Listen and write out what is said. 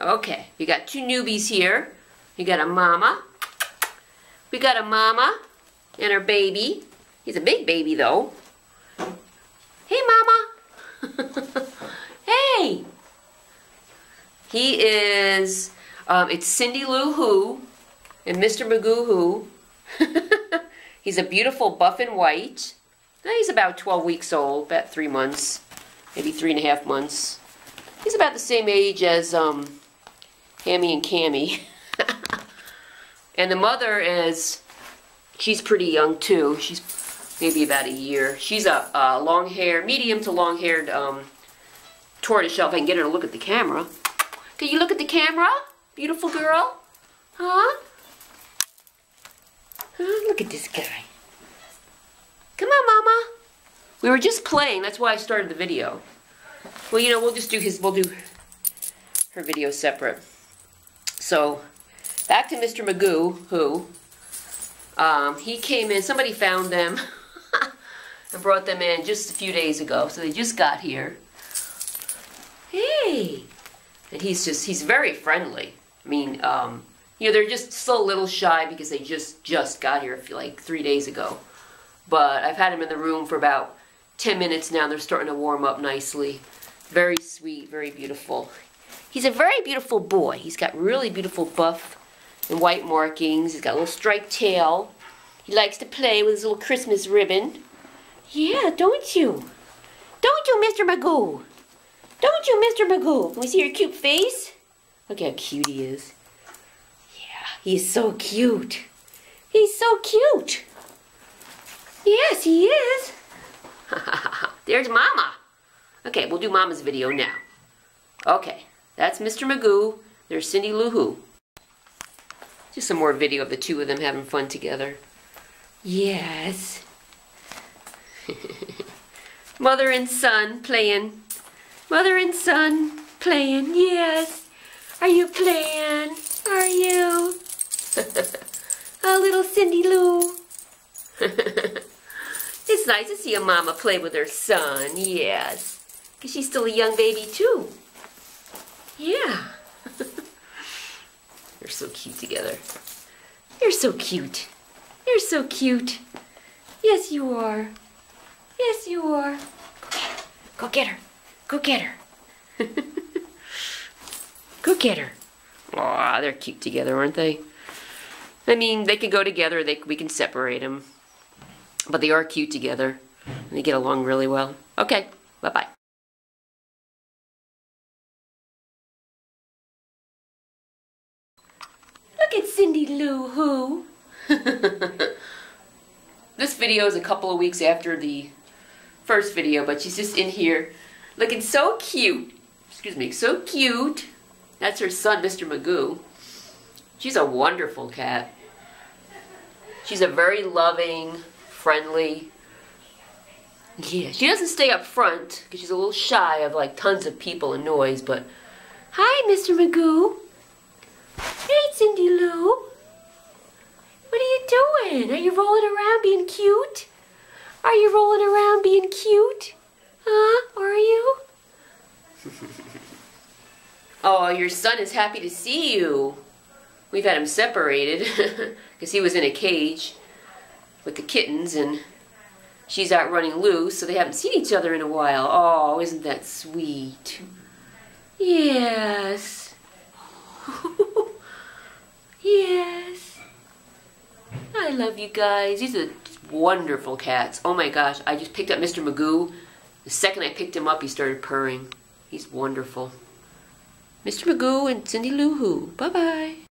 Okay, you got two newbies here. You got a mama. We got a mama and her baby. He's a big baby though. Hey, mama. hey. He is, um, it's Cindy Lou Who and Mr. Magoo Who. he's a beautiful buff and white. He's about 12 weeks old, about three months, maybe three and a half months. He's about the same age as um, Hammy and Cammy. and the mother is, she's pretty young too. She's maybe about a year. She's a, a long hair, medium to long haired um, tortoiseshell. If I can get her to look at the camera. Can you look at the camera? Beautiful girl. Huh? huh? Look at this guy. Come on, Mama. We were just playing. That's why I started the video. Well, you know, we'll just do his, we'll do her video separate. So, back to Mr. Magoo, who, um, he came in, somebody found them and brought them in just a few days ago. So they just got here. Hey! And he's just, he's very friendly. I mean, um, you know, they're just still a little shy because they just, just got here, like, three days ago. But I've had him in the room for about 10 minutes now. They're starting to warm up nicely. Very sweet, very beautiful. He's a very beautiful boy. He's got really beautiful buff and white markings. He's got a little striped tail. He likes to play with his little Christmas ribbon. Yeah, don't you? Don't you, Mr. Magoo? Don't you, Mr. Magoo? Can we see your cute face? Look how cute he is. Yeah, he's so cute. He's so cute. Yes, he is. There's Mama. Okay, we'll do Mama's video now. Okay. That's Mr. Magoo. There's Cindy Lou Who. Just some more video of the two of them having fun together. Yes. Mother and son playing. Mother and son playing. Yes. Are you playing? Are you? A little Cindy Lou. it's nice to see a mama play with her son. Yes. Because she's still a young baby too. Yeah. You're so cute together. You're so cute. You're so cute. Yes, you are. Yes, you are. Go get her. Go get her. go get her. Aw, they're cute together, aren't they? I mean, they can go together. They we can separate them, but they are cute together, and they get along really well. Okay, Bye bye Look at Cindy Lou Who. this video is a couple of weeks after the first video, but she's just in here looking so cute. Excuse me, so cute. That's her son, Mr. Magoo. She's a wonderful cat. She's a very loving, friendly. Yeah, she doesn't stay up front because she's a little shy of like tons of people and noise, but hi, Mr. Magoo. Hey, Cindy Lou. What are you doing? Are you rolling around being cute? Are you rolling around being cute? Huh? Are you? oh, your son is happy to see you. We've had him separated because he was in a cage with the kittens and she's out running loose, so they haven't seen each other in a while. Oh, isn't that sweet? Yes. I love you guys. These are wonderful cats. Oh my gosh, I just picked up Mr. Magoo. The second I picked him up, he started purring. He's wonderful. Mr. Magoo and Cindy Lou Who. Bye-bye.